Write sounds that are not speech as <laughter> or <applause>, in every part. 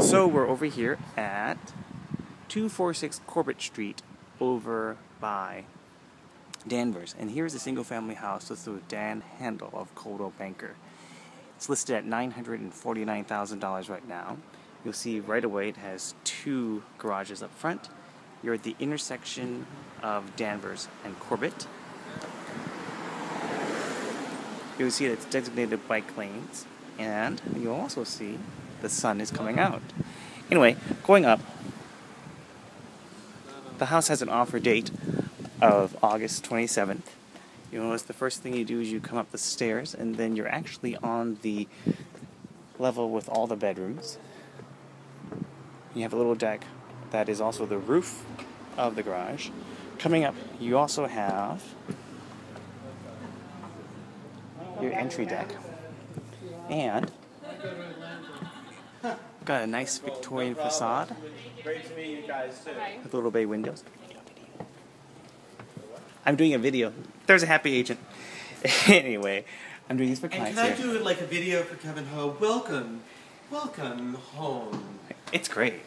So we're over here at 246 Corbett Street over by Danvers. And here's a single family house listed with Dan Hendel of Coldwell Banker. It's listed at $949,000 right now. You'll see right away it has two garages up front. You're at the intersection of Danvers and Corbett. You'll see that it's designated bike lanes, and you'll also see the sun is coming out. Anyway, going up, the house has an offer date of August 27th. You notice the first thing you do is you come up the stairs, and then you're actually on the level with all the bedrooms. You have a little deck that is also the roof of the garage. Coming up, you also have your entry deck. And got a nice Victorian facade Great to meet you guys too. with little bay windows. I'm doing a video. There's a happy agent. <laughs> anyway, I'm doing this for clients. And can I here. do like a video for Kevin Ho? Welcome, welcome home. It's great.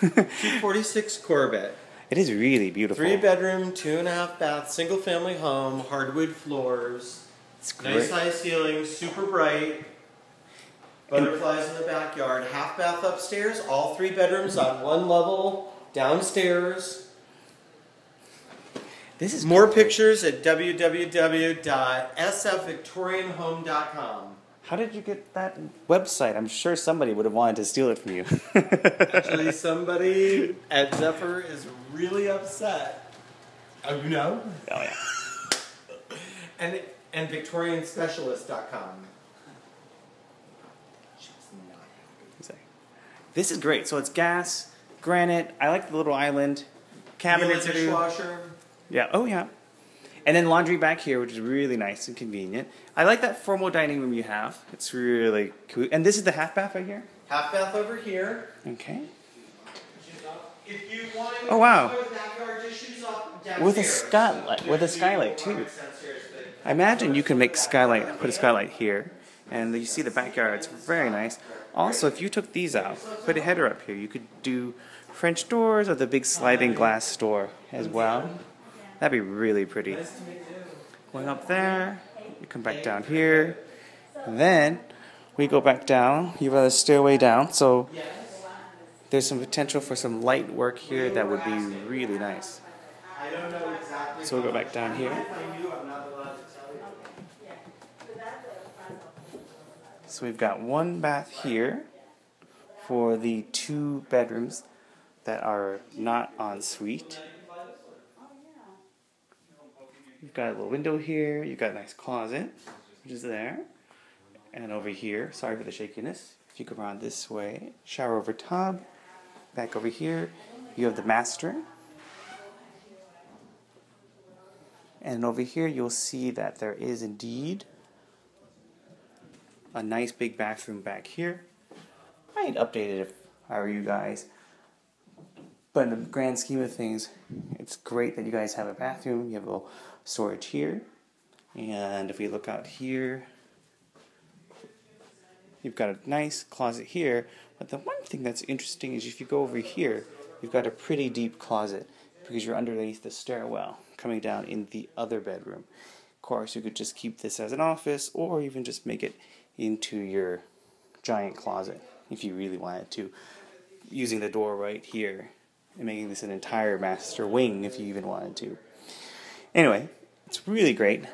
246 Corbett. It is really beautiful. Three bedroom, two and a half bath, single family home, hardwood floors, It's great. nice high ceilings, super bright. Butterflies in the backyard, half bath upstairs, all three bedrooms on one level, downstairs. This is More pictures at www.sfvictorianhome.com. How did you get that website? I'm sure somebody would have wanted to steal it from you. Actually, <laughs> somebody at Zephyr is really upset. Oh, you know? Oh yeah. <laughs> And and VictorianSpecialist.com. This is great. So it's gas, granite. I like the little island cabinets. Are- dishwasher. Yeah. Oh yeah. And then laundry back here, which is really nice and convenient. I like that formal dining room you have. It's really cool. And this is the half bath right here. Half bath over here. Okay. If you want Oh, wow. backyard, just shoes off downstairs. With a skylight, with a skylight too. I imagine you can make skylight, put a skylight here, and you see the backyard. It's very nice. Also, if you took these out, put a header up here, you could do French doors or the big sliding glass door as well. That'd be really pretty. Going up there, you come back down here, then we go back down. You have got a stairway down, so there's some potential for some light work here that would be really nice. So we'll go back down here. If I knew, I'm not allowed to tell you. So we've got one bath here for the two bedrooms that are not en suite. You've got a little window here, you've got a nice closet, which is there. And over here, sorry for the shakiness, if you go around this way, shower over tub. Back over here, you have the master. And over here, you'll see that there is indeed a nice big bathroom back here. I'd update it if I were you guys. But in the grand scheme of things, it's great that you guys have a bathroom. You have a storage here. And if we look out here, you've got a nice closet here. But the one thing that's interesting is if you go over here, you've got a pretty deep closet because you're underneath the stairwell coming down in the other bedroom. Of course, you could just keep this as an office or even just make it into your giant closet if you really wanted to, using the door right here and making this an entire master wing if you even wanted to. Anyway, it's really great.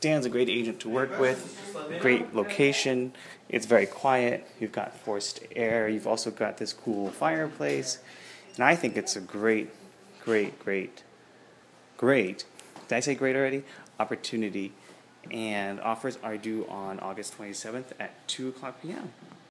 Dan's a great agent to work with, great location. It's very quiet. You've got forced air. You've also got this cool fireplace. And I think it's a great, great, great, great, did I say great already? Opportunity. And offers are due on August 27th at 2 o'clock p.m.